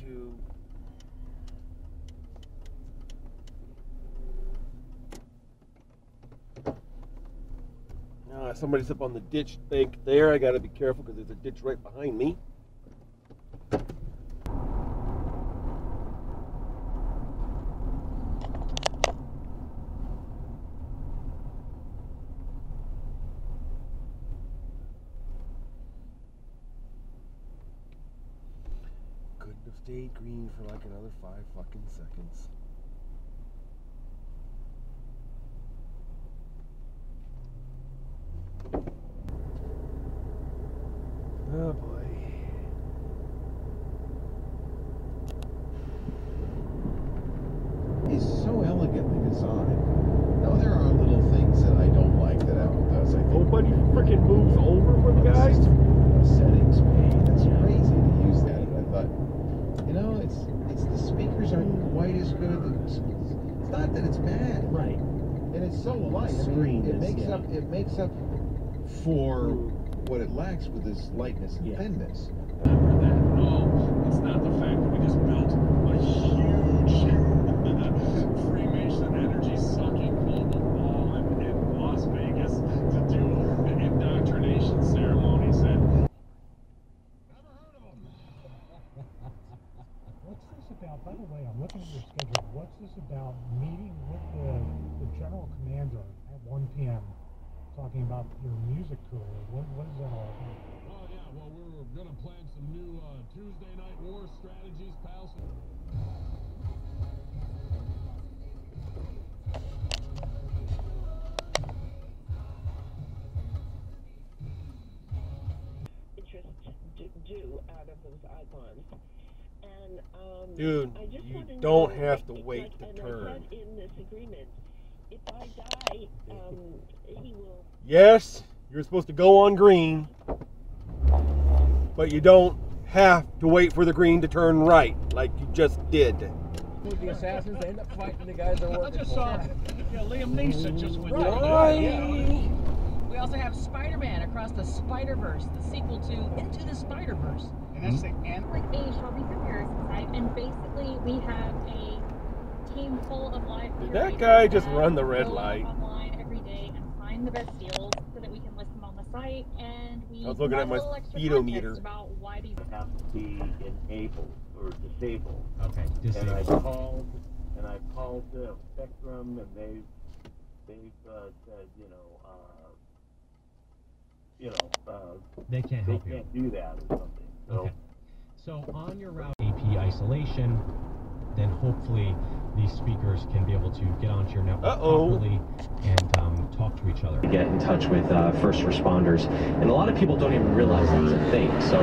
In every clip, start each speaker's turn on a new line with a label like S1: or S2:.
S1: to. Uh, somebody's up on the ditch bank there. I got to be careful because there's a ditch right behind me. Have stayed green for like another five fucking seconds. Oh boy.
S2: is so elegantly designed. Now there are little things that I don't like that Apple does. I think
S1: Nobody freaking moves over for the guys.
S2: Uh, settings pane. It's crazy to use that. And I thought, you know, it's it's the speakers aren't mm. quite as good. It's, it's not that it's bad,
S3: Right.
S2: and it's so light. I
S3: Screen
S2: mean, it
S3: is,
S2: makes
S3: yeah.
S2: up it makes up for what it lacks with this lightness and
S3: Yeah.
S2: thinness.
S4: Remember that? No, it's not the fact that we just built a huge Freemason energy sucking global ball in, in Las Vegas to do the indoctrination ceremonies and never heard of them.
S5: What's this about? By the way, I'm looking at your schedule. What's this about meeting with the, the general commander at 1 p.m. talking about your music career? What, what is that all about?
S4: Oh yeah, well we're gonna plan some new uh, Tuesday night war strategies, pals.
S6: interest do, do out of those icons. And um,
S1: Dude,
S6: I just
S1: you don't
S6: know,
S1: have to wait
S6: like-
S1: to
S6: and
S1: turn.
S6: I in this agreement, if I die, um, he will.
S1: Yes, you're supposed to go on green, but you don't have to wait for the green to turn right like you just did.
S3: With the assassins, they end up fighting the guys they're
S4: I just
S3: for.
S4: saw yeah, Liam Neeson just went
S3: Right.
S4: down
S1: Right.
S4: Yeah.
S7: We also have Spider-Man Across the Spider-Verse, the sequel to Into the Spider-Verse.
S4: And that's the end.
S8: like a Shelby comparison site, and basically we have a team full of live.
S1: Did that guy just run the red light?
S8: Online every day and find the best deals so that we can list them on the site, and we.
S1: I was looking at my
S8: a little extra
S1: speedometer.
S8: About why these.
S9: have to be enabled or disabled.
S3: Okay,
S9: And I called, and I called uh, Spectrum, and they, they've uh, said, you know, uh, you know, uh,
S3: They can't
S9: they
S3: help you.
S9: can't do that or something. So
S3: Okay. So on your route AP isolation, then hopefully these speakers can be able to get onto your network
S1: Uh-oh.
S3: properly and um, talk to each other.
S10: get in touch with uh, first responders. And a lot of people don't even realize that's a thing. So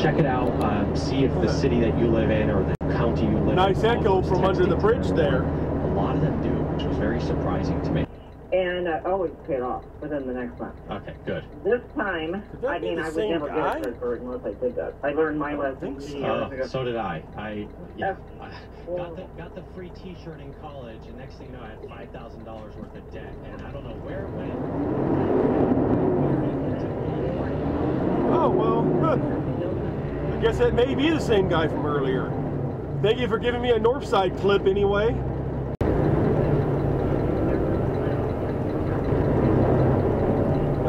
S10: check it out. Um, see if the city that you live in or the county you live
S1: Nice
S10: in.
S1: Nice echo from under the bridge there.
S10: A lot of them do, which was very surprising to me.
S6: And I always paid off within the next month.
S10: Okay, good.
S6: This time, I mean, I would never
S1: guy?
S6: get a credit card unless I did that. I learned my lesson
S1: so.
S6: years ago.
S10: Uh, so did I. I yeah. I got the got the free T-shirt in college, and next thing you know, I had five thousand dollars worth of debt, and I don't know where it went.
S1: Oh, well, huh. I guess that may be the same guy from earlier. Thank you for giving me a Northside clip anyway.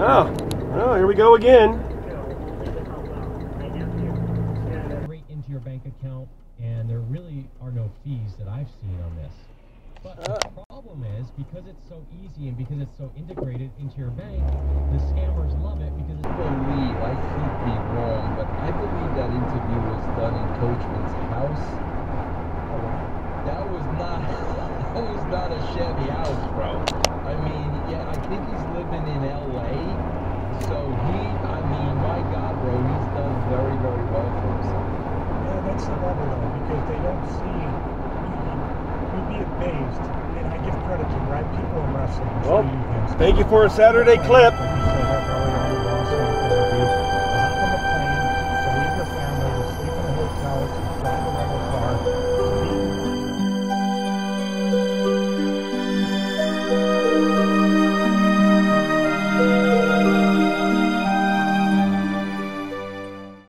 S1: Oh, oh, here we go again.
S3: Right into your bank account, and there really are no fees that I've seen on this. But the ah. problem is because it's so easy and because it's so integrated into your bank, the scammers love it because it's
S11: believe, I could be wrong, but I believe that interview was done in Coachman's house. That was not, that was not a Chevy house, bro. I mean, yeah, I think he's living in LA. So he, I mean, my God, bro, he's done very, very well for himself.
S5: Yeah, that's the level though, because they don't see. You'd be amazed, and I give credit to the right people in wrestling.
S1: Well, thank you for a Saturday clip.